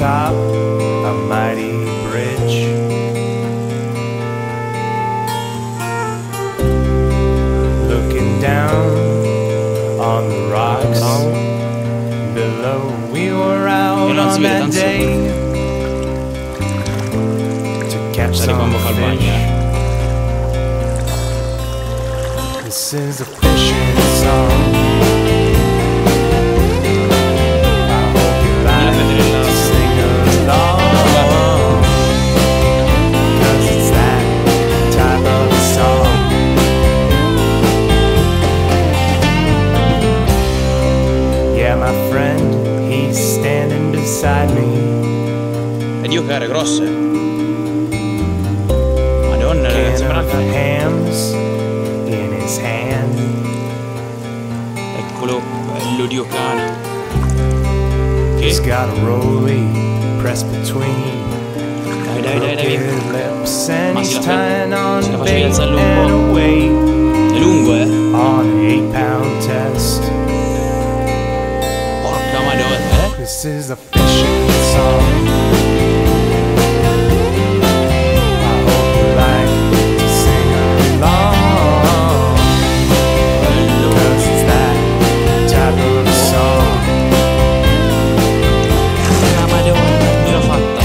Top a mighty bridge. Looking down on the rocks below, we were out on that day to catch some fish. This is a fishing song. Beside me. E Dio che era grosse. Madonna, of hams in his hand. Eccolo, bello Dio cane. He's Che? got a rolly pressed between Dai, dai, dai, dai, and Ma he's si la fa- tying on si la facevi bait alzare un po'? È lungo, eh? This is a fishing song. I hope you like to sing along. 'Cause it's that type of song. Me l'ho fatta.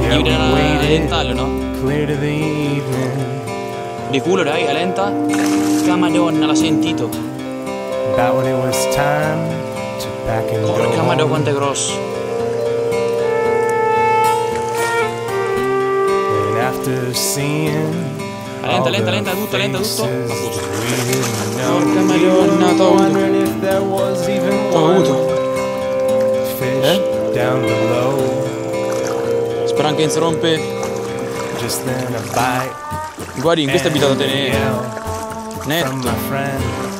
Yeah, vedere la waited dentallo, no? clear to the evening. Di culo, dai, è lenta? Porca madonna, l'ha sentito. About when it was time to pack and go. Home. quanto è grosso. And after seeing Lenta, all lenta, lenta, tutto, lenta, tutto. Porca madonna, t'ho avuto. wondering if there was even T'ho one avuto. Eh? down below. Spero anche non si rompe. Just then a bite. Guardi, in questo è abitato tenere. Netto.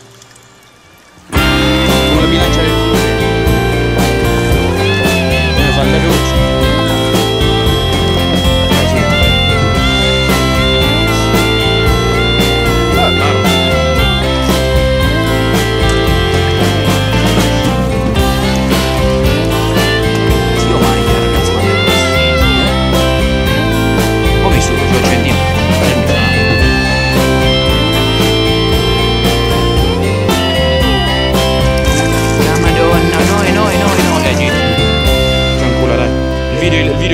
vie de, vie